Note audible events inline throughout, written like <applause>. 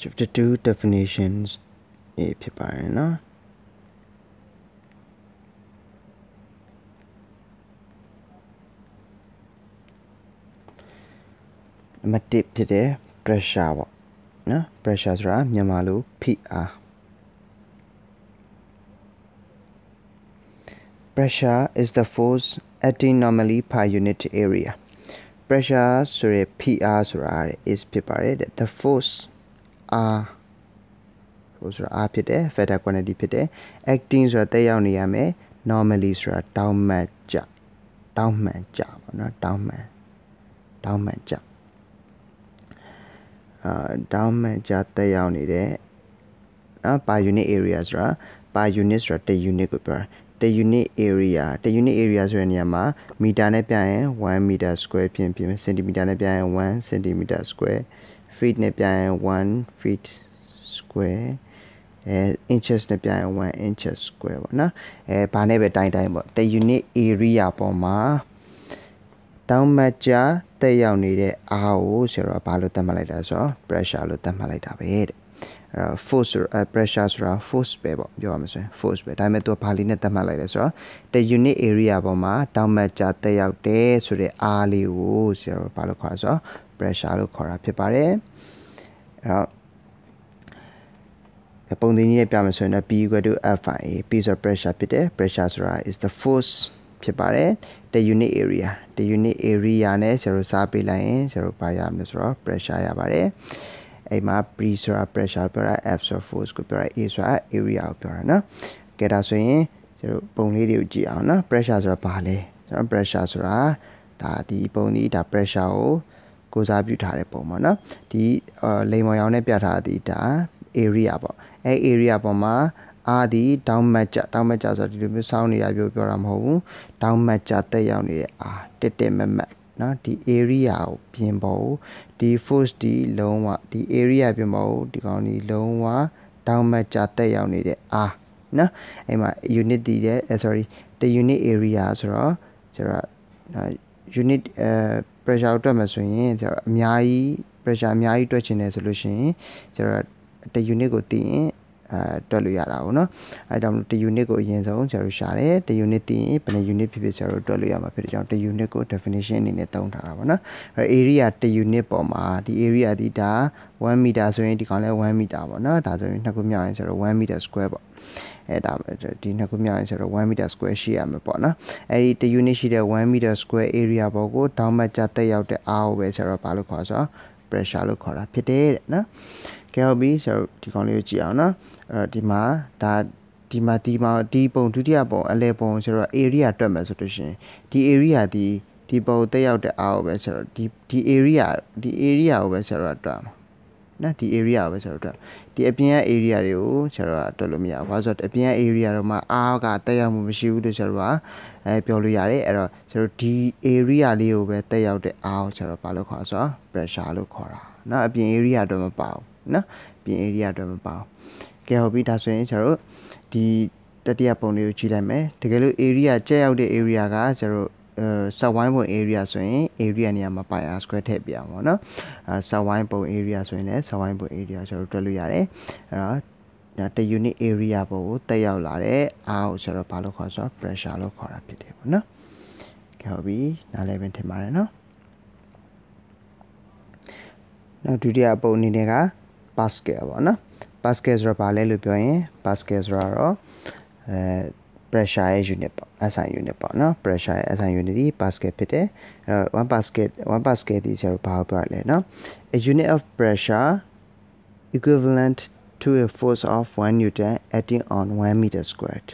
chapter 2 definitions အေးဖြစ်ပါတယ်နော်နံပါတ်1ဖြစ်တဲ့ pressure ပေါ့နော် pressure ဆိုတာမြန်မာလိုဖိအား pressure is the force acting normally per unit area pressure ဆိုရယ်ဖိအားဆိုတာ is ဖြစ်ပါတယ်တဲ့ the force R ဆိုဆိုတာ R ဖြစ်တယ် factor quantity ဖြစ်တယ် acting ဆိုတာတက်ရောက်နေရမယ် normally ဆိုတာတောင်းမှန်ကြတောင်းမှန်ကြပေါ့နော်တောင်းမှန်တောင်းမှန်ကြအာတောင်းမှန်ကြတက်ရောက်နေတဲ့နော် per unit area ဆိုတာ per unit ဆိုတာ per unit ကိုပြောတာတ unit area တ unit area ဆိုတဲ့နေရာမှာမီတာနဲ့ပြရင်1 meter square ဖြစ်ဖြစ် centimeter နဲ့ပြရင်1 centimeter square feet နဲ့ပြရင်1 feet square အဲ inches နဲ့ပြရင်1 inches square ပေါ့နော်အဲဘာနဲ့ပဲတိုင်းတိုင်းပေါ့တစ် unit area ပေါ်မှာတောင်းမှတ်ကြတက်ရောက်နေတဲ့အားကိုဆိုတော့ဘာလို့သတ်မှတ်လိုက်တာဆိုတော့ pressure လို့သတ်မှတ်လိုက်တာပဲတဲ့အဲ force ဆို pressure ဆိုတာ force ပဲပေါ့ပြောရမှာဆိုရင် force ပဲဒါပေမဲ့သူကဘာလေးနဲ့သတ်မှတ်လိုက်လဲဆိုတော့တ unit area ပေါ်မှာတောင်းမှတ်ကြတက်ရောက်တယ်ဆိုတဲ့အားလေးကိုဆိုတော့ဘာလို့ခေါ်လဲဆိုတော့ pressure လို့ခေါ်တာဖြစ်ပါတယ်အဲ့တော့ပုံသင်ကြီးနဲ့ပြမယ်ဆိုရင်တော့ P equal to F I P ဆို pressure ဖြစ်တယ် pressure ဆိုတာ is the force ဖြစ်ပါတယ်တ unit area တ unit area နဲ့ဆရာတို့စားပေးလိုက်ရင်ဆရာတို့ဘာရမလဲဆိုတော့ pressure ရပါတယ်အဲ့မှာ P ဆိုတာ pressure ပြောတာ F ဆိုတာ force ကိုပြောတာ A ဆိုတာ area ကိုပြောတာเนาะကဲဒါဆိုရင်ဆရာတို့ပုံလေးတွေကိုကြည့်အောင်เนาะ pressure ဆိုတာဘာလဲကျွန်တော် pressure ဆိုတာဒါဒီပုံဒီဒါ pressure ကို ကိုစားပြုထားတဲ့ပုံပေါ့နော်ဒီလိမ်မော်ရောင်နဲ့ပြထားသည်ဒါ area ပေါ့အဲ area ပေါ်မှာအားဒီတောင်းမတ်ကြတောင်းမတ်ကြဆိုတော့ဒီလိုမျိုးစောင်းနေတာပြောပြောတာမဟုတ်ဘူးတောင်းမတ်ကြတက်ရောက်နေတဲ့အားတက်တက်မတ်မတ်နော်ဒီ area ကိုပြင်ပေါ်ဒီ force ဒီလုံးဝဒီ area ပြင်ပေါ်ဒီကောင်ဒီလုံးဝတောင်းမတ်ကြတက်ရောက်နေတဲ့အားနော်အဲ့မှာ unit တည်တဲ့ sorry တ unit area ဆိုတော့ကျတော့ unit အဲ pressure ကိုတွက်မယ်ဆိုရင်ကျတော့အများကြီး pressure အများကြီးတွက်ချင်တယ်ဆိုလို့ရှိရင်ကျတော့တ unit ကိုတည်ရင်အဲတွက်လို့ရတာပေါ့နော်အဲကြောင့်တ unit ကိုအရင်ဆုံးကျတော့ရှာတယ်တ unit တည်ရင်ဘယ်နှ unit ဖြစ်ဖြစ်ကျတော့တွက်လို့ရမှာဖြစ်တဲ့ကြောင့်တ unit ကို definition အနေနဲ့သုံးထားတာပေါ့နော်အဲ area တ unit ပေါ်မှာဒီ area ဒီဒါ1 meter ဆိုရင်ဒီကောင်လဲ1 meter ပေါ့နော်ဒါဆိုရင်နှစ်ခုမြောက်ရင်ကျတော့1 meter square ပေါ့အဲဒါဒီနှစ်ခုမြောက်ရင်ဆိုတော့1 meter square ရှိရမှာပေါ့နော်အဲဒီတ unit ရှိတဲ့1 meter square area ပေါ်ကိုတောင်းမှတ်ကြတက်ရောက်တဲ့အားကိုပဲဆိုတော့ဘာလို့ခေါ်ဆိုတော့ pressure လို့ခေါ်တာဖြစ်တယ်တဲ့နော်ကဲဟုတ်ပြီဆိုတော့ဒီကောင်လေးကိုကြည့်အောင်နော်အဲ့တော့ဒီမှာဒါဒီမှာဒီမှာဒီပုံဒုတိယပုံအလဲပုံဆိုတော့ area တွက်မယ်ဆိုလို့ရှိရင်ဒီ area ဒီဒီပုံတက်ရောက်တဲ့အားကိုပဲဆိုတော့ဒီဒီ area ဒီ area ကိုပဲဆိုတော့တွက်မှာ နော်ဒီ area ကိုပဲဆိုတော့ဒီအပြင်က area တွေကိုဆရာတို့ကတွက်လို့မရဘူး။ဘာလို့ဆိုတော့အပြင်က area တော့မှအားကတက်ရောက်မှုမရှိဘူးလို့ဆရာတို့ကအဲပြောလို့ရတယ်။အဲ့တော့ဆရာတို့ဒီ area လေးကိုပဲတက်ရောက်တဲ့အားကိုဆရာတို့ဘာလို့ခေါ်ဆိုတော့ pressure လို့ခေါ်တာ။နော်အပြင် area တော့မပါဘူး။နော်အပြင် area တော့မပါဘူး။ကဲဟုတ်ပြီဒါဆိုရင်ဆရာတို့ဒီတတိယပုံလေးကိုကြည့်လိုက်မယ်။တကယ်လို့ area ကျက်ရောက်တဲ့ area ကဆရာတို့အဲ ဆက်ဝိုင်းပုံ area ဆိုရင် area နေရာမှာ pi r square ထည့်ပြအောင်ပေါ့နော်အဲဆက်ဝိုင်းပုံ area ဆိုရင်လည်းဆက်ဝိုင်းပုံ area ကျွန်တော်တို့တွက်လို့ရတယ်အဲတော့တ unit area ပုံကိုတက်ရောက်လာတဲ့အားကိုကျွန်တော်ဘာလို့ခေါ်ဆိုတော့ pressure လို့ခေါ်တာဖြစ်တယ်ပေါ့နော်ကဲဟုတ်ပြီနားလည်ပင်ထင်ပါတယ်နော်နောက်ဒုတိယပုံအနေနဲ့က basket ပေါ့နော် basket ဆိုတော့ဘာလဲလို့ပြောရင် basket ဆိုတော့အဲ pressure ရဲ့ unit ပေါ့ SI unit ပေါ့နော် pressure ရဲ့ SI unit ဒီ basket ဖြစ်တယ်အဲတော့ one basket one basket ဒီဆရာတို့ဘာကိုပြောရလဲနော် a unit of pressure equivalent to a force of 1 newton acting on 1 meter squared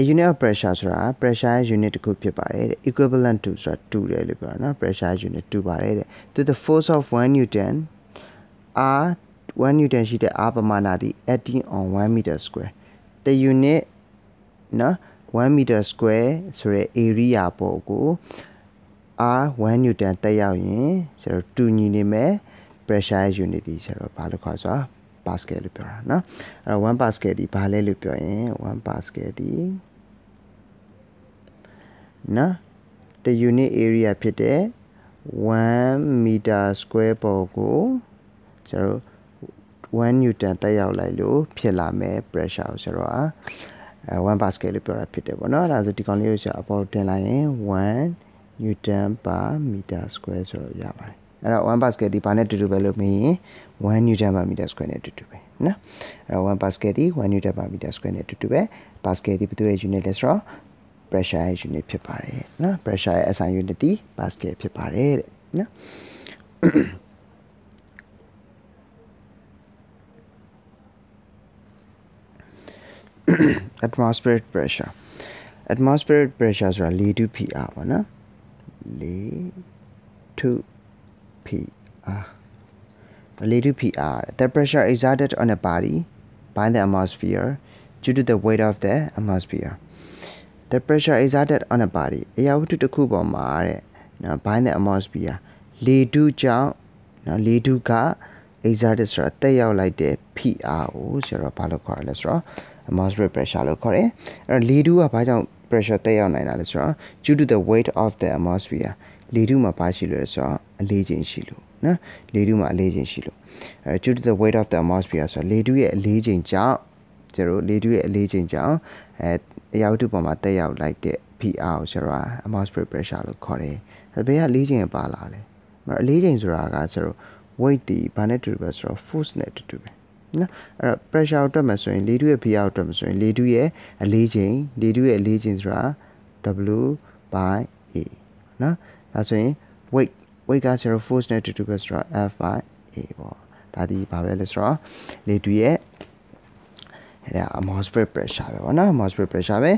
a unit of pressure ဆိုတာ pressure ရဲ့ unit တစ်ခုဖြစ်ပါတယ်တဲ့ equivalent to ဆိုတာတူတယ်လို့ပြောတာနော် pressure unit တူပါတယ်တဲ့ to the force of 1 newton r 1 newton ရှိတဲ့အားပမာဏသည် acting on 1 meter square တ unit နော်1 meter square ဆိုတဲ့ area ပေါ်ကို r 1 newton တက်ရောက်ရင်ကျတော့တူညီနေမယ် pressure unit ဒီကျတော့ဘာလို့ခေါ်ဆို basket လို့ပြောတာเนาะအဲ့တော့1 basket ဒီဘာလဲလို့ပြောရင်1 basket ဒီနော်တ unit area ဖြစ်တဲ့1 meter square ပေါ်ကိုကျတော့ 1 newton တက်ရောက်လိုက်လို့ဖြစ်လာမယ် pressure ကိုဆိုတော့အဲ 1 pascal လို့ပြောတာဖြစ်တယ်ပေါ့နော်ဒါဆိုဒီကောင်လေးကိုဆိုအပေါ်တင်လိုက်ရင်1 newton per meter square ဆိုတော့ရပါတယ်အဲ့တော့1 pascal ဒီဘာနဲ့တူတူပဲလို့မင်းရင်1 newton per meter square နဲ့တူတူပဲနော်အဲ့တော့1 pascal ဒီ1 newton per meter square နဲ့တူတူပဲ pascal ဒီဘယ်သူရဲ့ unit လဲဆိုတော့ pressure ရဲ့ unit ဖြစ်ပါတယ်နော် pressure ရဲ့ SI unit ဒီ pascal ဖြစ်ပါတယ်တဲ့နော် <clears throat> atmospheric pressure atmospheric pressure ဆိုတာလေထု PR ပေါ့နော်လေထု PR လေထု PR the pressure exerted on a body by the atmosphere due to the weight of the atmosphere the pressure exerted on a body အရာဝတ္ထုတစ်ခုပေါ်မှာတဲ့နော် by the atmosphere လေထုကြောင့်နော်လေထုက exerted ဆိုတာတက်ရောက်လိုက်တဲ့ PR ကိုဆိုတော့ဘာလို့ခေါ်ရလဲဆိုတော့ atmospheric pressure လို့ခေါ်တယ်အဲ့တော့လေထုကဘာကြောင့် pressure တက်ရောက်နိုင်တာလဲဆိုတော့ due to the weight of the atmosphere လေထုမှာဘာရှိလို့လဲဆိုတော့အလေးချိန်ရှိလို့နော်လေထုမှာအလေးချိန်ရှိလို့အဲ due to the weight of the atmosphere ဆိုတော့လေထုရဲ့အလေးချိန်ကြောင့်ကျတို့လေထုရဲ့အလေးချိန်ကြောင့်အဲအရာဝတ္ထုပေါ်မှာတက်ရောက်လိုက်တဲ့ PR ကိုဆိုတော့ atmospheric pressure လို့ခေါ်တယ်အဲဘယ်ကအလေးချိန်ပါလာလဲအလေးချိန်ဆိုတာကဆိုတော့ weight ဒီဘာနဲ့တူတူပဲဆိုတော့ force နဲ့တူတူပဲ နော်အဲ့တော့ pressure ကိုတွက်မှဆိုရင်လေထုရဲ့ PR ကိုတွက်မှဆိုရင်လေထုရဲ့အလေးချိန်လေထုရဲ့အလေးချိန်ဆိုတာ W by A နော်ဒါဆိုရင် weight weight က0 force နဲ့တူတူပဲဆိုတော့ F by A ပေါ့ဒါဒီဘာပဲလဲဆိုတော့လေထုရဲ့ အဲ့ဒါ atmospheric pressure ပဲပေါ့နော် atmospheric pressure ပဲ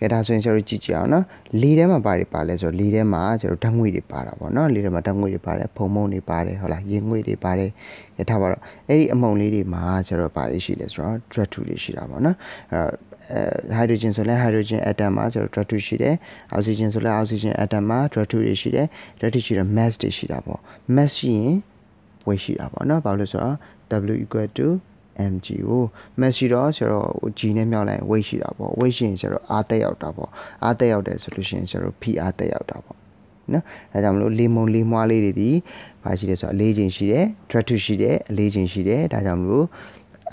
ကဲဒါဆိုရင်ကျွန်တော်ကြည့်ကြည့်အောင်နော်လေထဲမှာဘာတွေပါလဲဆိုတော့လေထဲမှာကျွန်တော်ဓာတ်ငွေ့တွေပါတာပေါ့နော်လေထဲမှာဓာတ်ငွေ့တွေပါတယ်ဖုံမုံတွေပါတယ်ဟုတ်လားရေငွေ့တွေပါတယ်ကဲထားပါတော့အဲ့ဒီအမုံလေးတွေမှာကျွန်တော်ဘာတွေရှိလဲဆိုတော့ drug 2တွေရှိတာပေါ့နော်အဲ့အဲ hydrogen ဆိုလဲ hydrogen atom မှာကျွန်တော် drug 2ရှိတယ် oxygen ဆိုလဲ oxygen atom မှာ drug 2တွေရှိတယ် drug 2ရှိတယ် mass တွေရှိတာပေါ့ mass ရှိရင် weight ရှိတာပေါ့နော်ဘာလို့လဲဆိုတော့ W equal to mg ကို mass ရှိတော့ဆိုတော့ g နဲ့မြောက်လိုက် weight ရှိတာပေါ့ weight ရှိရင်ဆိုတော့ r တက်ရောက်တာပေါ့ r တက်ရောက်တယ်ဆိုလို့ရှိရင်ဆိုတော့ pr တက်ရောက်တာပေါ့နော်ဒါကြောင့်မလို့လေမုံလေးမွားလေးတွေဒီဘာရှိလဲဆိုတော့အလေးချိန်ရှိတယ် drag 2ရှိတယ်အလေးချိန်ရှိတယ်ဒါကြောင့်မလို့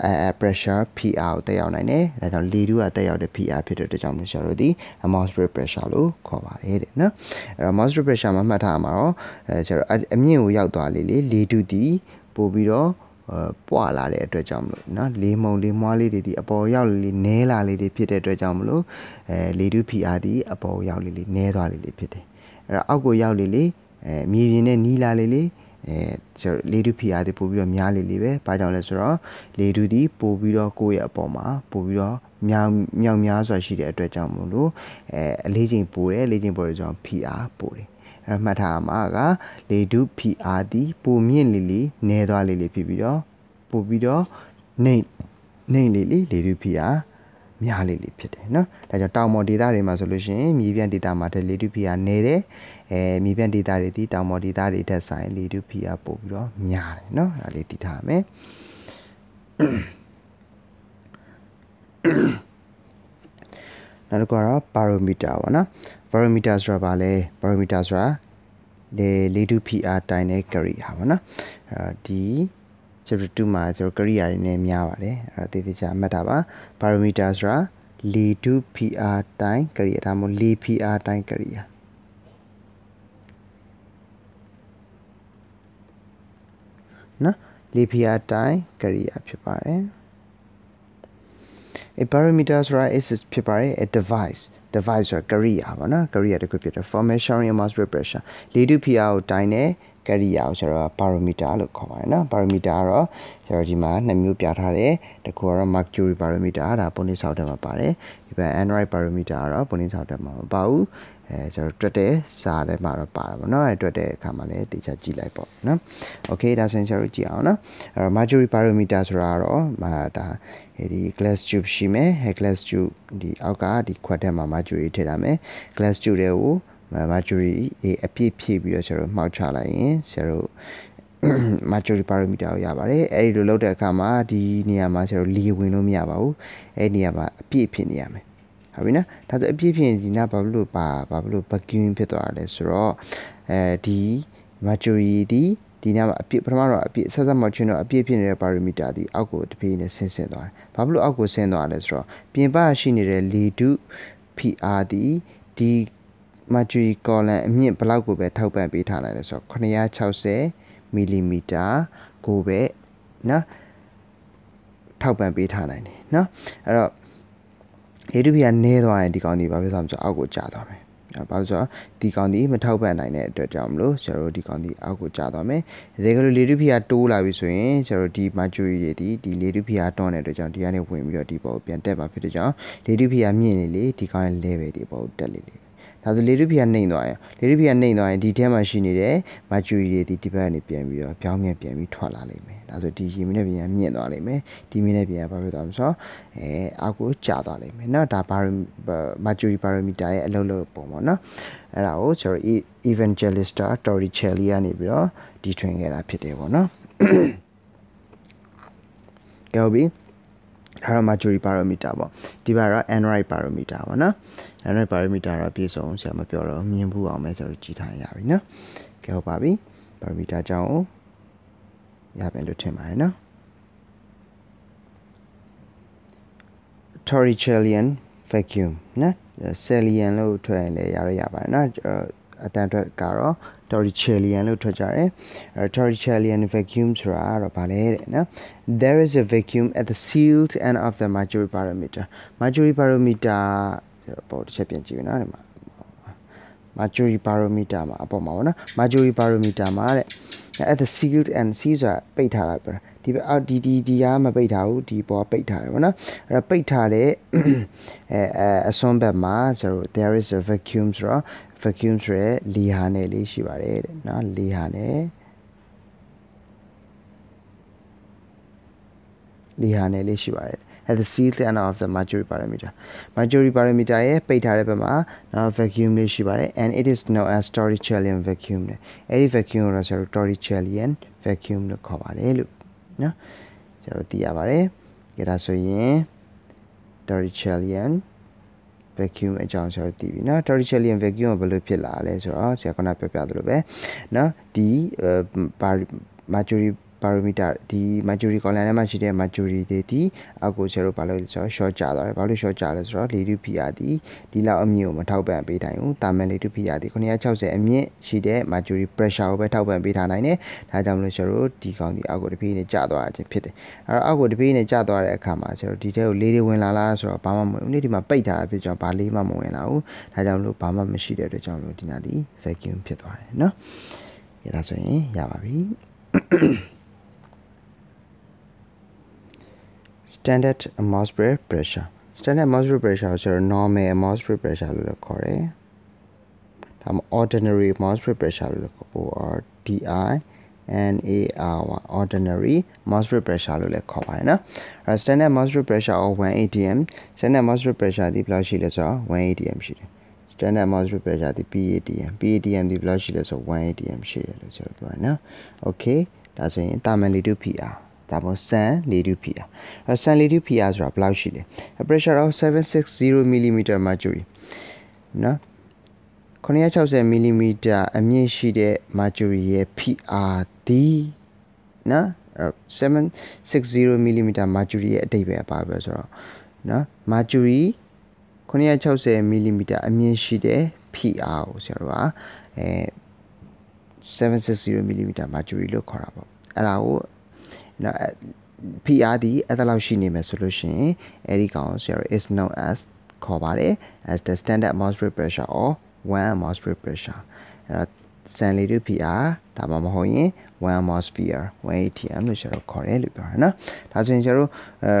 အဲ pressure PR ကိုတက်ရောက်နိုင်တယ်ဒါကြောင့်လေထုကတက်ရောက်တဲ့ PR ဖြစ်တဲ့အတွက်ကြောင့်မို့ကျွန်တော်တို့ဒီ atmospheric pressure လို့ခေါ်ပါတယ်တဲ့နော်အဲ့တော့ atmospheric pressure မှာမှတ်ထားမှာတော့အဲကျွန်တော်အမြင့်ကိုရောက်သွားလေလေလေထုဒီပို့ပြီးတော့ ပွာလာတဲ့အတွက်ကြောင့်မလို့နော်လေမုံလေမွားလေးတွေဒီအပေါ်ရောက်လေးနဲလာလေးတွေဖြစ်တဲ့အတွက်ကြောင့်မလို့အဲလေတုဖိအားဒီအပေါ်ရောက်လေးလေးနဲသွားလေးလေးဖြစ်တယ်အဲ့တော့အောက်ကိုရောက်လေးလေးအဲမြေပြင်နဲ့နီးလာလေးလေးအဲကျွန်တော်လေတုဖိအားတွေပို့ပြီးတော့များလေးလေးပဲဘာကြောင့်လဲဆိုတော့လေတုဒီပို့ပြီးတော့ကိုယ့်ရဲ့အပေါ်မှာပို့ပြီးတော့မြောင်မြောင်များစွာရှိတဲ့အတွက်ကြောင့်မလို့အဲအလေးချိန်ပို့တယ်လေးချိန်ပို့တယ်ဆိုတော့ဖိအားပို့တယ် မှတ်ထားမှာကလေဒုဖိအားသည်ပိုမြင့်လေလေနဲသွားလေလေဖြစ်ပြီးတော့ပိုပြီးတော့နေနေလေလေလေဒုဖိအားများလေလေဖြစ်တယ်နော်ဒါကြောင့်တောင်မော်ဒေတာတွေမှာဆိုလို့ရှိရင်မြေပြန်ဒေတာမှာလေဒုဖိအားနဲတယ်အဲမြေပြန်ဒေတာတွေဒီတောင်မော်ဒေတာတွေထက်ဆိုင်လေဒုဖိအားပိုပြီးတော့များတယ်နော်ဒါလေးသိထားမယ်နောက်တစ်ခုကတော့ပါရိုမီတာပေါ့နော် barometer ဆိုတာဘာလဲ barometer ဆိုတာလေလေထု PR တိုင်းတဲ့ကရိယာပေါ့နော်အဲဒီ chapter 2မှာကျွန်တော်ကရိယာတွေနဲ့များပါတယ်အဲ့ဒါတည်တည်ချာမှတ်တာပါ barometer ဆိုတာလေထု PR တိုင်းကရိယာဒါမှမဟုတ်လေ PR တိုင်းကရိယာနော်လေ PR တိုင်းကရိယာဖြစ်ပါတယ် a barometer ဆိုတာ is ဖြစ်ပါတယ် a device device ဆိုတာကရိယာပေါ့နော်ကရိယာတစ်ခုဖြစ်တယ် for measuring atmospheric pressure လေထု PR ကိုတိုင်းတဲ့ ကရိယာကိုကျွန်တော် barometer လို့ခေါ်ပါတယ်နော် barometer ကတော့ကျွန်တော်ဒီမှာနှစ်မျိုးပြထားတယ်တစ်ခုကတော့ mercury barometer ဒါပုံနေဆောက်တဲ့မှာပါတယ်ဒီဘက် android barometer ကတော့ပုံနေဆောက်တဲ့မှာမပါဘူးအဲကျွန်တော်တွက်တဲ့စာထဲမှာတော့ပါတာပေါ့နော်အဲတွက်တဲ့အခါမှာလည်းတေချာကြည့်လိုက်ပေါ့နော်โอเคဒါဆိုရင်ကျွန်တော်ကြည့်အောင်နော်အဲ mercury barometer ဆိုတာကတော့မာဒါဒီ glass tube ရှိမယ်အဲ glass tube ဒီအောက်ကဒီခွက်ထဲမှာ mercury ထည့်ထားမယ် glass tube တွေကို mercury အပြည့်ဖြည့်ပြီးတော့ကျွန်တော်မှောက်ချလိုက်ရင်ကျွန်တော် mercury barometer ကိုရပါတယ်အဲဒီလိုလုပ်တဲ့အခါမှာဒီနေရာမှာကျွန်တော်လေဝင်လို့မရပါဘူးအဲဒီနေရာမှာအပြည့်ဖြစ်နေရမယ်ဟုတ်ပြီနော်ဒါဆိုအပြည့်ဖြစ်ရင်ဒီနာဘာလို့ပါဘာလို့ vacuum ဖြစ်သွားလဲဆိုတော့အဲဒီ mercury ဒီဒီဒီညမှာအပြည့်ပထမတော့အပြည့်ဆက်ဆက်မောက်ချင်းတော့အပြည့်ဖြစ်နေတဲ့ပါရမီတာဒီအောက်ကိုတပြေးနဲ့ဆင်းဆင်းသွားတယ်။ဘာဖြစ်လို့အောက်ကိုဆင်းသွားလဲဆိုတော့ပြင်ပရှိနေတဲ့လေတု PR ဒီဒီ mercury column အမြင့်ဘလောက်ကိုပဲထောက်ပံ့ပေးထားနိုင်လဲဆိုတော့960 mm ကိုပဲနော်ထောက်ပံ့ပေးထားနိုင်တယ်နော်အဲ့တော့လေတု PR နည်းသွားရင်ဒီကောင်ဒီဘာဖြစ်သွားမလဲဆိုတော့အောက်ကိုကျသွားမယ်ဘာလို့ဆိုတော့ဒီကောင်ဒီမထောက်ပံ့နိုင်တဲ့အတွက်ကြောင့်မလို့ကျွန်တော်တို့ဒီကောင်ဒီအောက်ကိုကျသွားမယ်။ဒါကလို့လေတုဖိအားတိုးလာပြီဆိုရင်ကျွန်တော်တို့ဒီ mercury တွေဒီဒီလေတုဖိအားတွန်းတဲ့အတွက်ကြောင့်ဒီကနေဝင်ပြီးတော့ဒီပေါ်ကိုပြန်တက်မှာဖြစ်တဲ့ကြောင့်လေတုဖိအားမြင့်နေလေဒီကောင်ရဲ့ level ဒီပေါ်ကိုတက်လေလေ ဒါဆိုလေတုဖိအားနှိမ့်သွားရင်လေတုဖိအားနှိမ့်သွားရင်ဒီထဲမှာရှိနေတဲ့ mercury တွေဒီဒီဘက်ကနေပြန်ပြီးတော့ပြောင်းပြန်ပြန်ပြီးထွက်လာလိမ့်မယ်ဒါဆိုဒီရေမင်းနဲ့ပြန်မြင့်သွားလိမ့်မယ်ဒီမင်းနဲ့ပြန်ဘာဖြစ်သွားမလဲဆိုတော့အဲအောက်ကိုကျသွားလိမ့်မယ်เนาะဒါ mercury barometer ရဲ့အလုပ်လုပ်ပုံပေါ့เนาะအဲ့ဒါကိုကျွန်တော် evangelista torricelli ကနေပြီးတော့ဒီထွင်ခဲ့တာဖြစ်တယ်ပေါ့เนาะကဲ ဟုတ်ပြီဒါတော့ mercury barometer ပေါ့ဒီဘက်ကတော့ android barometer ပေါ့နော် android barometer တော့ပြေဆုံးဆရာမပြောတော့မြင်ဘူးအောင်မဲဆိုတော့ကြည့်ထားရပြီနော်ကဲဟုတ်ပါပြီ barometer အကြောင်းကိုရမယ်လို့ထင်ပါတယ်နော် Torricellian vacuum နော် Cellian လို့ထွက်ရင်လည်းရရရပါတယ်နော်အတန်ထွက်ကတော့ Torricellian လို့ထွက်ကြတယ်အဲ Torricellian vacuum ဆိုတာတော့ဗာလဲတဲ့နော် There is a vacuum at the sealed end of the mercury barometer mercury barometer ပေါ်တစ်ချက်ပြန်ကြည့်မယ်နော်ဒီမှာ mercury barometer မှာအပေါ်မှာပေါ့နော် mercury barometer မှာတဲ့ at the sealed end C ဆိုတာပိတ်ထားတာပဲဒီအောက်ဒီဒီဒီကမပိတ်ထားဘူးဒီပေါ်ပိတ်ထားတယ်ပေါ့နော်အဲ့တော့ပိတ်ထားတဲ့အဲအစွန်းဘက်မှာဆိုတော့ there is a vacuum ဆိုတော့ vacuum ဆိုရဲလီဟာနယ်လေးရှိပါတယ်တဲ့နော်လီဟာနယ်လီဟာနယ်လေးရှိပါတယ် at the sealed end of the mercury parameter mercury parameter ရဲ့ပိတ်ထားတဲ့ဘက်မှာနော် vacuum လေးရှိပါတယ် and it is known as Torricellian vacuum တဲ့အဲ့ဒီ vacuum ကိုတော့ဆိုတော့ Torricellian vacuum လို့ခေါ်ပါတယ်လို့နော်ကျွန်တော်သိရပါတယ်ကြဒါဆိုရင် Torricellian vacuum အကြောင်းကျွန်တော်သိပြီเนาะ Torricellian vacuum ကဘယ်လိုဖြစ်လာလဲဆိုတော့ဆရာကနပြပြသလိုပဲเนาะဒီ mercury barometer ဒီ mercury column ထဲမှာရှိတဲ့ mercury တွေဒီအောက်ကိုဆရာတို့ဘာလို့လဲဆိုတော့ short ကျသွားတယ်ဘာလို့ short ကျလဲဆိုတော့လေထု PR ဒီဒီလောက်အမြင့်ကိုမထောက်ပံ့ပေးနိုင်ဘူးတာမန်လေထု PR ဒီ960အမြင့်ရှိတဲ့ mercury pressure ကိုပဲထောက်ပံ့ပေးထားနိုင်တယ်ဒါကြောင့်မလို့ဆရာတို့ဒီကောင်ဒီအောက်ကိုတပြေးနဲ့ကျသွားခြင်းဖြစ်တယ်အဲ့တော့အောက်ကိုတပြေးနဲ့ကျသွားတဲ့အခါမှာဆရာတို့ဒီထဲကိုလေးတွေဝင်လာလားဆိုတော့ဘာမှမဝင်ဘူးဒီမှာပိတ်ထားတာဖြစ်ကြောင်းဘာလေးမှမဝင်လာဘူးဒါကြောင့်မလို့ဘာမှမရှိတဲ့အတွက်ကြောင့်မလို့ဒီနာဒီ vacuum ဖြစ်သွားတယ်เนาะဒါဆိုရင်ရပါပြီ standard atmospheric pressure standard atmospheric pressure ကိုကျွန်တော် normal atmospheric pressure လို့လည်းခေါ်တယ်ဒါမှ ordinary atmospheric pressure လို့လည်းခေါ်ဖို့ RDI NAR ordinary atmospheric pressure လို့လည်းခေါ်ပါတယ်နော်အဲ standard atmospheric pressure of 1 atm standard atmospheric pressure ဒီဘယ်လောက်ရှိလဲဆိုတော့1 atm ရှိတယ် standard atmospheric pressure ဒီ PATM PATM ဒီဘယ်လောက်ရှိလဲဆိုတော့1 atm ရှိတယ်လို့ကျွန်တော်ပြောရနော် okay ဒါဆိုရင်တာမန်လီတု PR ဒါပေါ့ဆန်လေတု PR အဲဆန်လေတု PR ဆိုတာဘယ်လောက်ရှိလဲ pressure of 760 mm mercury နော်960 mm အမြင့်ရှိတဲ့ mercury ရဲ့ PR ဒီနော်760 mm mercury ရဲ့အတိတ်ပဲပါပဲဆိုတော့နော် mercury 960 mm အမြင့်ရှိတဲ့ PR ကိုဆရာတို့ကအဲ760 mm mercury လို့ခေါ်တာပေါ့အဲ့ဒါကို နော် PR ဒီအဲ့ဒါလောက်ရှိနေမယ်ဆိုလို့ရှိရင်အဲ့ဒီကောင်ဆရာတို့ is known as ခေါ်ပါတယ် as the standard atmospheric pressure or 1 atmospheric pressure အဲ့တော့စံလေးတို့ PR ဒါမှမဟုတ်ရင်1 atmosphere 1 atm လို့ကျွန်တော်ခေါ်တယ်လို့ပြောတာနော်ဒါဆိုရင်ကျွန်တော်အဲ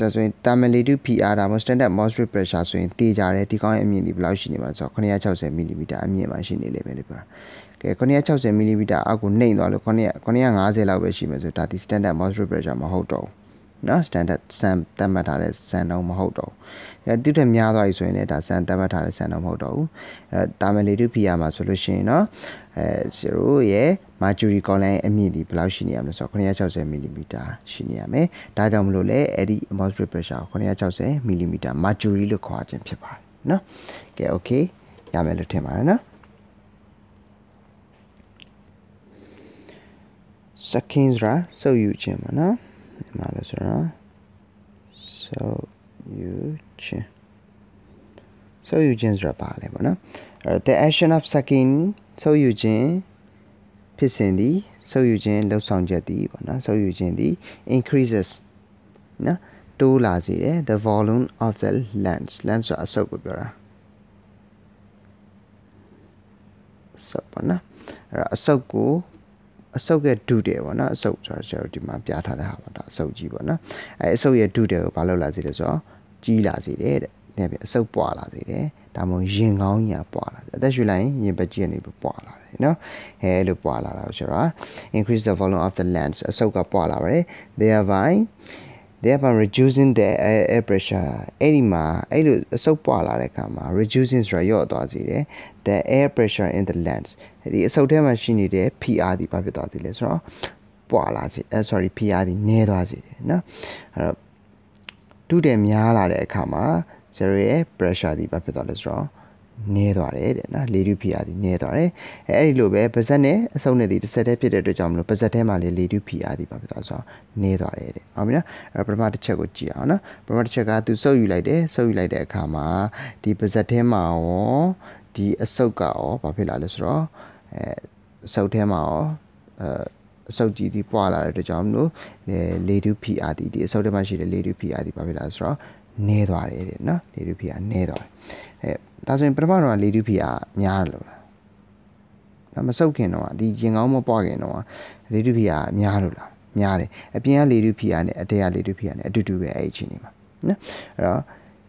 ဒါဆိုရင် thermal PR ဒါမှ standard atmospheric pressure ဆိုရင်တေးကြတယ်ဒီကောင်းရဲ့အမြင့်ဒီဘယ်လောက်ရှိနေမှာဆိုတော့960 mm အမြင့်မှာရှိနေလိမ့်မယ်လို့ပြောတာ ကဲ960 mm အောက်ကိုနှိမ့်သွားလို့950လောက်ပဲရှိမယ်ဆိုဒါဒီ standard atmospheric pressure မဟုတ်တော့ဘူးနော် standard စံသတ်မှတ်ထားတဲ့စံနှုန်းမဟုတ်တော့ဘူးအဲတိတက်များသွားပြီဆိုရင်လည်းဒါစံသတ်မှတ်ထားတဲ့စံနှုန်းမဟုတ်တော့ဘူးအဲတာမန်လေတု PR မှာဆိုလို့ရှိရင်နော်အဲ0ရဲ့ mercury column အမြင့်ဒီဘယ်လောက်ရှိနေရမလဲဆိုတော့960 mm ရှိနေရမယ်ဒါကြောင့်မလို့လဲအဲ့ဒီ atmospheric pressure 960 mm mercury လို့ခေါ်ခြင်းဖြစ်ပါတယ်နော်ကဲ okay ရမယ်လို့ထင်ပါတယ်နော် sucking ဆိုတာစုပ်ယူခြင်းပါနော်ဒီမှာလို့ဆိုတော့စုပ်ယူခြင်းစုပ်ယူခြင်း ဆိုတာပါလဲပေါ့နော်အဲ့တော့ the action of sucking စုပ်ယူခြင်းဖြစ်စဉ်သည်စုပ်ယူခြင်းလှုပ်ဆောင်ချက်သည်ပေါ့နော်စုပ်ယူခြင်းသည် increases နော်တိုးလာစေတယ် the volume of the lens lens ဆိုတာအဆုပ်ကိုပြောတာအဆုပ်ပေါ့နော်အဲ့တော့အဆုပ်ကို အဆုပ်ရဲ့ဒုတယ်ပေါ့နော်အဆုပ်ဆိုတာကျွန်တော်ဒီမှာပြထားတဲ့ဟာပေါ့ဒါအဆုပ်ကြီးပေါ့နော်အဲအဆုပ်ရဲ့ဒုတယ်ကိုဘာလုပ်လာစေလဲဆိုတော့ကြီးလာစေတယ်တဲ့နဲ့ပြအဆုပ်ပွာလာစေတယ်ဒါမှမဟုတ်ရင်ကောင်းကြီးပွာလာတယ်အသက်ရှူလိုက်ရင်ရင်ပတ်ကြီးကနေပွာလာတယ်နော်အဲအဲ့လိုပွာလာတာဆိုတော့ increase the volume of the lens အဆုပ်ကပွာလာပါတယ် thereby thereby reducing the air, air pressure အဲ့ဒီမှာအဲ့လိုအဆုပ်ပွာလာတဲ့အခါမှာ reducing ဆိုတာရော့သွားစေတယ် the air pressure in the lens ဒီအဆုပ်ထဲမှာရှိနေတဲ့ PR ဒီဘာဖြစ်သွားစေလဲဆိုတော့ပွာလာစေအဲ sorry PR ဒီနည်းသွားစေတယ်နော်အဲ့တော့တူးတယ်များလာတဲ့အခါမှာဇရိုရဲ့ pressure ဒီဘာဖြစ်သွားလဲဆိုတော့ နည်းသွားတယ်တဲ့နော်လေတူဖိအားဒီနည်းသွားတယ်အဲအဲ့ဒီလိုပဲပါဇက်နဲ့အဆုပ်နဲ့ဒီတစ်ဆက်တည်းဖြစ်တဲ့အတွက်ကြောင့်မလို့ပါဇက်ထဲမှာလေလေတူဖိအားဒီဘာဖြစ်သွားဆိုတော့နည်းသွားတယ်တဲ့ဟုတ်ပြီနော်အဲ့ပထမတစ်ချက်ကိုကြည့်အောင်နော်ပထမတစ်ချက်ကသူစုပ်ယူလိုက်တယ်စုပ်ယူလိုက်တဲ့အခါမှာဒီပါဇက်ထဲမှာရောဒီအဆုပ်ကရောဘာဖြစ်လာလဲဆိုတော့အဲအဆုပ်ထဲမှာရောအဲအဆုပ်ကြီးဒီပွာလာတဲ့အတွက်ကြောင့်မလို့လေတူဖိအားဒီဒီအဆုပ်ထဲမှာရှိတဲ့လေတူဖိအားဒီဘာဖြစ်လာလဲဆိုတော့ နည်းသွားတယ်တဲ့နော်လေတူဖိအားနည်းသွားတယ်အဲဒါဆိုရင်ပထမတော့လေတူဖိအားများလို့လားဒါမဆုပ်ခင်တော့ဒီရင်ကောင်းမပွားခင်တော့လေတူဖိအားများလို့လားများတယ်အပြင်ကလေတူဖိအားနဲ့အတက်ကလေတူဖိအားနဲ့အတူတူပဲအဲ့ဒီအချိန်နေမှာနော်အဲ့တော့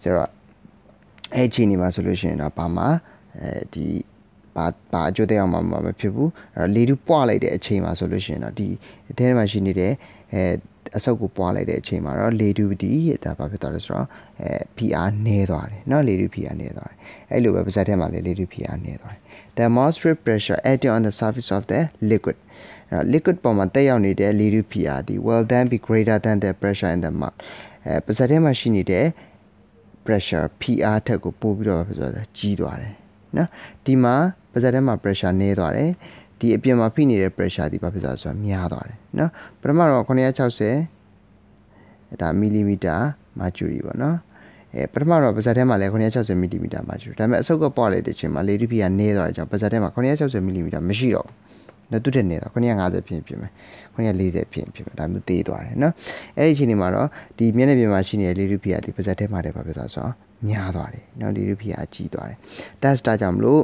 ကျတော့အဲ့ဒီအချိန်နေမှာဆိုလို့ရှိရင်တော့ဘာမှအဲဒီဘာဘာအကျိုးတရားမှမဖြစ်ဘူးအဲ့တော့လေတူပွားလိုက်တဲ့အချိန်မှာဆိုလို့ရှိရင်တော့ဒီအထဲမှာရှိနေတဲ့အဲ အဆုတ်ကိုပွားလိုက်တဲ့အချိန်မှာတော့လေတူဒီဒါဘာဖြစ်သွားလဲဆိုတော့အဲ PR နည်းသွားတယ်နော်လေတူ PR နည်းသွားတယ်အဲ့လိုပဲပါဇက်ထဲမှာလေလေတူ PR နည်းသွားတယ် demonstrate pressure acting on the surface of the liquid liquid ပေါ်မှာတက်ရောက်နေတဲ့လေတူ PR ဒီ will then be greater than the pressure in the mouth အဲပါဇက်ထဲမှာရှိနေတဲ့ pressure PR ထက်ကိုပို့ပြီးတော့ဖြစ်သွားတာကြီးသွားတယ်နော်ဒီမှာပါဇက်ထဲမှာ pressure နည်းသွားတယ် ဒီအပြင်မှာဖိနေတဲ့ pressure ဒီဘာဖြစ်သွားလဲဆိုတော့များသွားတယ်နော်ပထမတော့960ဒါမီလီမီတာ mercury ပေါ့နော်အဲပထမတော့ပါဇက်ထဲမှာလည်း960မီလီမီတာ mercury ဒါပေမဲ့အဆုတ်ကပွားလိုက်တဲ့ချိန်မှာလေဒီဖီကနည်းသွားတဲ့ကြောင့်ပါဇက်ထဲမှာ960မီလီမီတာမရှိတော့ဘူးနော်သူတက်နေတာ950ဖြစ်ဖြစ်မယ်940ဖြစ်ဖြစ်မယ်ဒါမျိုးသေးသွားတယ်နော်အဲ့ဒီအချိန်ဒီမှာတော့ဒီမျက်နှာပြင်မှာရှိနေတဲ့လေဒီဖီကဒီပါဇက်ထဲမှာတည်းပါဖြစ်သွားဆိုတော့ များသွားတယ်နော်လေဒီဖီကအကြီးသွားတယ် that's ဒါကြောင့်မလို့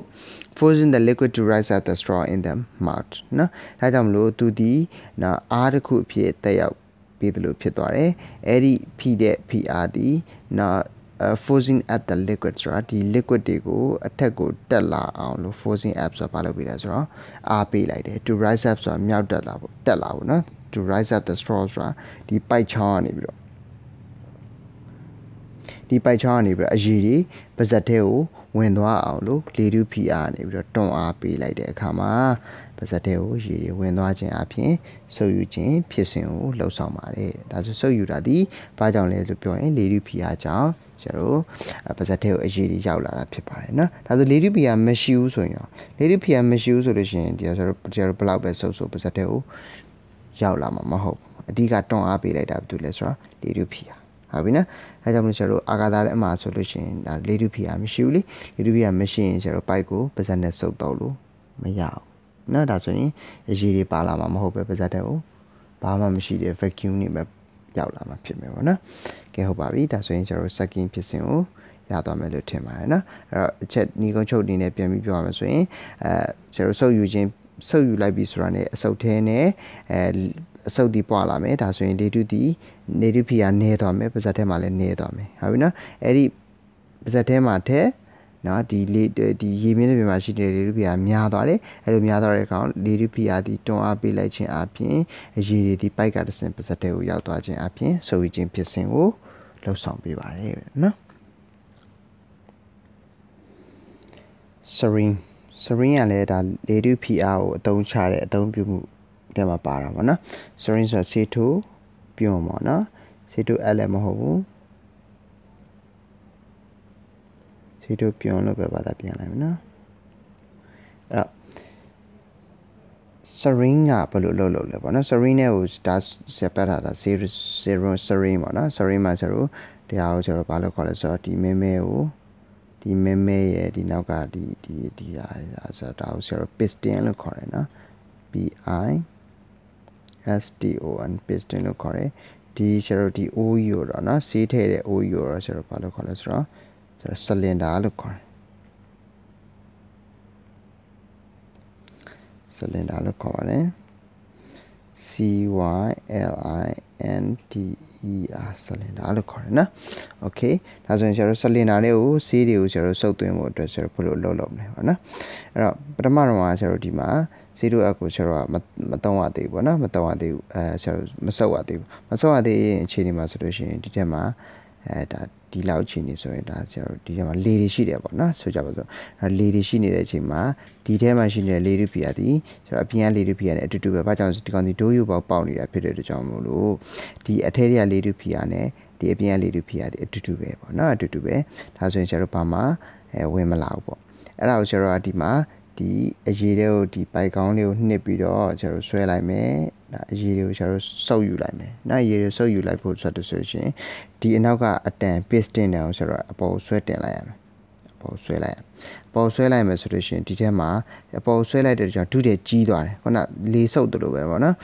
forcing the liquid to rise at the straw in the mouth နော်ဒါကြောင့်မလို့သူဒီနော်အားတစ်ခုအဖြစ်တက်ရောက်ပြီးသလိုဖြစ်သွားတယ်အဲ့ဒီဖိတဲ့ဖိအားဒီနော် uh, forcing up the liquid ဆိုတာဒီ liquid တွေကိုအထက်ကိုတက်လာအောင်လို့ forcing up ဆိုတာဘာလုပ်ပေးလဲဆိုတော့အားပေးလိုက်တယ် to rise up ဆိုတာမြောက်တက်လာဖို့တက်လာဖို့နော် to rise up the straw ဆိုတာဒီပိုက်ချောင်းကနေပြီးတော့ ဒီပိုက်ချောင်းကနေပြီးတော့အရည်တွေပါဇက်ထဲကိုဝင်သွားအောင်လို့လေတူဖိအားနေပြီးတော့တွန်းအားပေးလိုက်တဲ့အခါမှာပါဇက်ထဲကိုရေတွေဝင်သွားခြင်းအပြင်ဆုပ်ယူခြင်းဖြစ်စဉ်ကိုလှုပ်ဆောင်ပါတယ်ဒါဆိုဆုပ်ယူတာဒီဘာကြောင့်လဲလို့ပြောရင်လေတူဖိအားကြောင့်ကျွန်တော်ပါဇက်ထဲကိုအရေးကြီးရောက်လာတာဖြစ်ပါတယ်နော်ဒါဆိုလေတူဖိအားမရှိဘူးဆိုရင်ရောလေတူဖိအားမရှိဘူးဆိုလို့ရှိရင်ဒီဆိုတော့ကျွန်တော်ဘလောက်ပဲဆုပ်ဆုပ်ပါဇက်ထဲကိုရောက်လာမှာမဟုတ်ဘူးအဓိကတွန်းအားပေးလိုက်တာဘာလို့လဲဆိုတော့လေတူဖိအား ဟုတ်ပြီနော်အဲကြောင့်မလို့ကျွန်တော်တို့အာဂါသာတဲ့အမှာဆိုလို့ရှိရင်ဒါလေတူဖီယာမရှိဘူးလေလေတူဖီယာမရှိရင်ကျွန်တော်ပိုက်ကိုပါဇက်နဲ့စုပ်တော့လို့မရဘူးနော်ဒါဆိုရင်အရေးတွေပါလာမှာမဟုတ်ပဲပါဇက်တဲ့ကိုဘာမှမရှိတဲ့ vacuum နေပဲရောက်လာမှာဖြစ်မယ်ပေါ့နော်ကဲဟုတ်ပါပြီဒါဆိုရင်ကျွန်တော် second ဖြစ်စဉ်ကိုရသွားမယ်လို့ထင်ပါတယ်နော်အဲ့တော့အချက်ညီကုန်းချုပ်အနေနဲ့ပြန်ပြီးပြောရမယ်ဆိုရင်အဲကျွန်တော်စုပ်ယူခြင်း ဆုပ်ယူလိုက်ပြီဆိုတာ ਨੇ အဆုပ်သေးနဲ့အဲအဆုပ်ဒီပွားလာမယ်ဒါဆိုရင်လေတုဒီနေတုဖီကနေသွားမယ်ပါဇက်ထဲမှာလည်းနေသွားမယ်ဟုတ်ပြီနော်အဲ့ဒီပါဇက်ထဲမှာထက်နော်ဒီလေဒီရေမင်းတွေမှာရှိတဲ့လေတုဖီကများသွားတယ်အဲ့လိုများသွားတဲ့အခါလေတုဖီကဒီတွန်းအားပေးလိုက်ခြင်းအပြင်ရေတွေဒီပိုက်ကတဆင်ပါဇက်ထဲကိုရောက်သွားခြင်းအပြင်ဆုပ်ယူခြင်းဖြစ်စဉ်ကိုလှုပ်ဆောင်ပေးပါတယ်နော် serene serene ကလည်းဒါလေတု PR ကိုအသုံးချတဲ့အသုံးပြုမှုထဲမှာပါတာပေါ့နော် serene ဆိုတာ C2 ပြုံးပေါ့နော် C2 L လည်းမဟုတ်ဘူး C2 ပြုံးလို့ပဲဘာသာပြန်လိုက်မယ်နော်အဲ့တော့ serene ကဘယ်လိုလုပ်လို့လဲပေါ့နော် serene နဲ့ကိုဒါဆက်ပတ်တာဒါ0 0 serene ပေါ့နော် serene မှာကျတော့တရားကိုကျတော့ဘာလို့ခေါ်လဲဆိုတော့ဒီမဲမဲကို ဒီမဲမဲရဲ့ဒီနောက်ကဒီဒီဒီဟာဆိုတော့ဒါကိုကျတော့ piston လို့ခေါ်တယ်နော် p i s t o n piston လို့ခေါ်တယ်ဒီကျတော့ဒီ o e ကိုတော့နော်ဆေးထည့်တဲ့ o e ကိုတော့ကျတော့ဘာလို့ခေါ်လဲဆိုတော့ကျတော့ cylinder လို့ခေါ်တယ် cylinder လို့ခေါ်ပါတယ် C Y L I N D E R cylinder လို့ခေါ်တယ်နော် okay ဒါဆိုရင်ကျွန်တော် cylinder လေးကိုဆေးတွေကိုကျွန်တော်စုပ်သွင်းဖို့အတွက်ကျွန်တော်ဘယ်လိုလုပ်လုပ်မလဲပေါ့နော်အဲ့တော့ပထမတော့ကကျွန်တော်ဒီမှာ0 app ကိုကျွန်တော်မတုံးရသေးဘူးပေါ့နော်မတုံးရသေးဘူးအဲကျွန်တော်မစုပ်ရသေးဘူးမစုပ်ရသေးရင်အခြေအနေမှာဆိုလို့ရှိရင်ဒီထက်မှာအဲဒါ ဒီလောက်အခြေအနေဆိုရင်ဒါဆရာတို့ဒီထဲမှာလေတွေရှိတယ်ပေါ့နော်ဆိုကြပါစို့အဲလေတွေရှိနေတဲ့အချိန်မှာဒီထဲမှာရှိနေတဲ့လေတွေပြရသည်ဆရာတို့အပြင်ကလေတွေပြရနဲ့အတူတူပဲဘာကြောင့်ဒီကောင်ဒီဒိုးယူပေါက်ပေါက်နေတာဖြစ်တဲ့အတွက်ကြောင့်မို့လို့ဒီအထဲတွေကလေတွေပြရနဲ့ဒီအပြင်ကလေတွေပြရသည်အတူတူပဲပေါ့နော်အတူတူပဲဒါဆိုရင်ဆရာတို့ဘာမှအဲဝင်မလာဘူးပေါ့အဲ့ဒါကိုဆရာတို့ကဒီမှာဒီအရေးတွေကိုဒီပိုက်ကောင်းလေးကိုနှစ်ပြီးတော့ကျွန်တော်ဆွဲလိုက်မယ် ဒါအရေးတွေကိုကျွန်တော်စုပ်ယူလိုက်မယ်နော်အရေးတွေစုပ်ယူလိုက်ဖို့ဆိုတော့ဆိုရှင်ဒီအနောက်ကအတန် piston တောင်ဆိုတော့အပေါ်ဆွဲတင်လိုက်ရမယ်အ ပေါ်ဆွဲလိုက်ရပေါ်ဆွဲလိုက်မယ်ဆိုလို့ရှိရင်ဒီထဲမှာအပေါ်ဆွဲလိုက်တဲ့ကြောင့်ဒုတဲ့ကြီးသွားတယ်ခုနလေဆုပ်တယ်လို့ပဲပေါ့နော်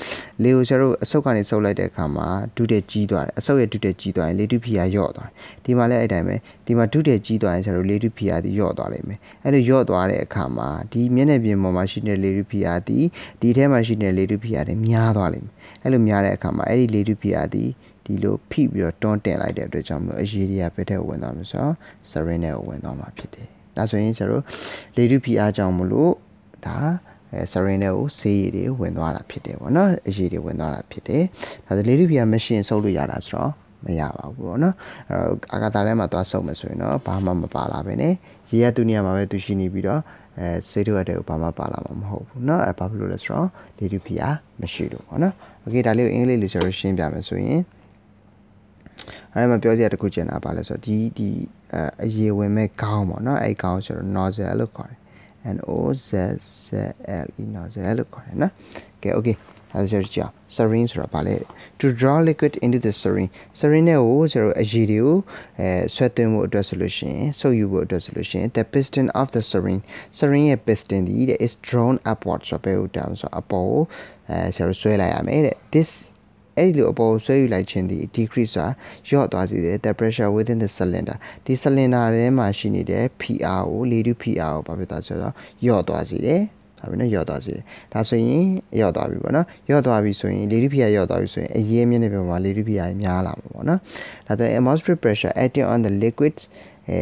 လေကိုကျွန်တော်အဆုပ်ကနေဆုပ်လိုက်တဲ့အခါမှာဒုတဲ့ကြီးသွားတယ်အဆုပ်ရဲ့ဒုတဲ့ကြီးသွားရင်လေတုဖိအားယော့သွားတယ်ဒီမှာလည်းအဲ့တိုင်းပဲဒီမှာဒုတဲ့ကြီးသွားရင်ကျွန်တော်လေတုဖိအားဒီယော့သွားလိမ့်မယ်အဲ့လိုယော့သွားတဲ့အခါမှာဒီမျက်နှာပြင်ပေါ်မှာရှိတဲ့လေတုဖိအားဒီဒီထဲမှာရှိတဲ့လေတုဖိအားတွေများသွားလိမ့်မယ်အဲ့လိုများတဲ့အခါမှာအဲ့ဒီလေတုဖိအားဒီ ဒီလိုဖိပြီးတော့တွန်းတင်လိုက်တဲ့အတွက်ကြောင့်မလို့အရေးတွေကဘယ်ထက်ဝင်သွားမလဲဆိုတော့ serene နဲ့ဝင်သွားမှာဖြစ်တယ်ဒါဆိုရင်ကျတော့လေတုဖိအားကြောင့်မလို့ဒါအဲဆရင်ထဲကိုဆေးရည်တွေဝင်သွားတာဖြစ်တယ်ပေါ့နော်အရည်တွေဝင်သွားတာဖြစ်တယ်ဒါဆိုလေတုဖိအားမရှင်ဆုပ်လို့ရတာဆိုတော့မရပါဘူးပေါ့နော်အဲအာဂါတာထဲမှာသွားဆုပ်မယ်ဆိုရင်တော့ဘာမှမပါလာပဲねရေရသူနေရာမှာပဲသူရှိနေပြီးတော့အဲဆေးတို့ရတဲ့ကိုဘာမှပါလာမှာမဟုတ်ဘူးเนาะအဲဘာဖြစ်လို့လဲဆိုတော့လေတုဖိအားမရှိလို့ပေါ့နော်โอเคဒါလေးကိုအင်္ဂလိပ်လိုဆိုတော့ရှင်းပြမယ်ဆိုရင် အဲ့မှာပြောစရာတခုကျင်တာပါလဲဆိုတော့ဒီဒီအရေဝင်မဲ့ခေါင်းပေါ့နော်အဲ့ခေါင်းဆိုတော့ nozzle လို့ခေါ်တယ် N O Z Z L E nozzle လို့ခေါ်တယ်နော်ကဲ okay အဲဒါကြည့်အောင် serene ဆိုတာဗာလဲ to draw liquid into the serene serene နဲ့ကိုကျွန်တော်အရည်တွေကိုအဲဆွဲသွင်းဖို့အတွက်ဆိုလို့ရှိရင်ဆုပ်ယူဖို့အတွက်ဆိုလို့ရှိရင် the piston of the serene serene ရဲ့ piston ဒီတဲ့ is drawn upward ဆိုပဲဟိုတောင်ဆိုအပေါ်ကိုအဲကျွန်တော်ဆွဲလိုက်ရမယ်တဲ့ this အဲ့ဒီလိုအပေါ်ဆွဲယူလိုက်ခြင်းဒီ decrease ဆိုတာယော့သွားစေတယ် the pressure within the cylinder ဒီ cylinder ထဲမှာရှိနေတဲ့ PR ကိုလေထု PR ကိုဘာဖြစ်သွားဆိုတော့ယော့သွားစေတယ်ဒါပဲနော်ယော့သွားစေတယ်ဒါဆိုရင်ယော့သွားပြီပေါ့နော်ယော့သွားပြီဆိုရင်လေထု PR ယော့သွားပြီဆိုရင်အရေးမြင့်တဲ့ဘက်မှာလေထု PR များလာမှာပေါ့နော်ဒါဆိုရင် atmospheric pressure acting on the liquid အဲ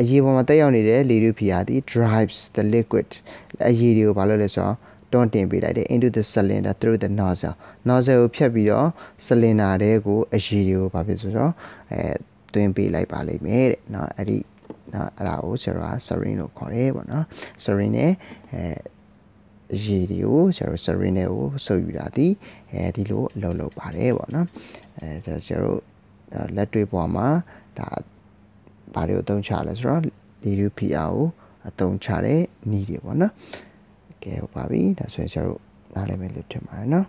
အရေးပေါ်မှာတက်ရောက်နေတဲ့လေထု PR ဒီ drives the liquid အရေးတွေကိုဘာလို့လဲဆိုတော့ တွန်းတင်ပေးလိုက်တယ် into the cylinder through the nozzle nozzle ကိုဖြတ်ပြီးတော့ cylinder တဲကိုအရည်တွေကိုဘာဖြစ်ဆိုတော့အဲသွင်းပေးလိုက်ပါလိမ့်မယ်တဲ့နော်အဲ့ဒီနော်အဲ့ဒါကိုကျွန်တော်က syringe လို့ခေါ်တယ်ပေါ့နော် syringe နဲ့အဲအရည်တွေကိုကျွန်တော် syringe နဲ့ကိုဆုပ်ယူတာဒီအဲဒီလိုအလုပ်လုပ်ပါတယ်ပေါ့နော်အဲကျွန်တော်တို့လက်တွေ့ပေါ်မှာဒါဘာတွေကိုအသုံးချလဲဆိုတော့ lead PR ကိုအသုံးချတဲ့နည်းတွေပေါ့နော် ကဲဟုတ်ပါပြီဒါဆိုရင်ကျွန်တော်နားလည်မယ်လို့ထင်ပါတယ်နော်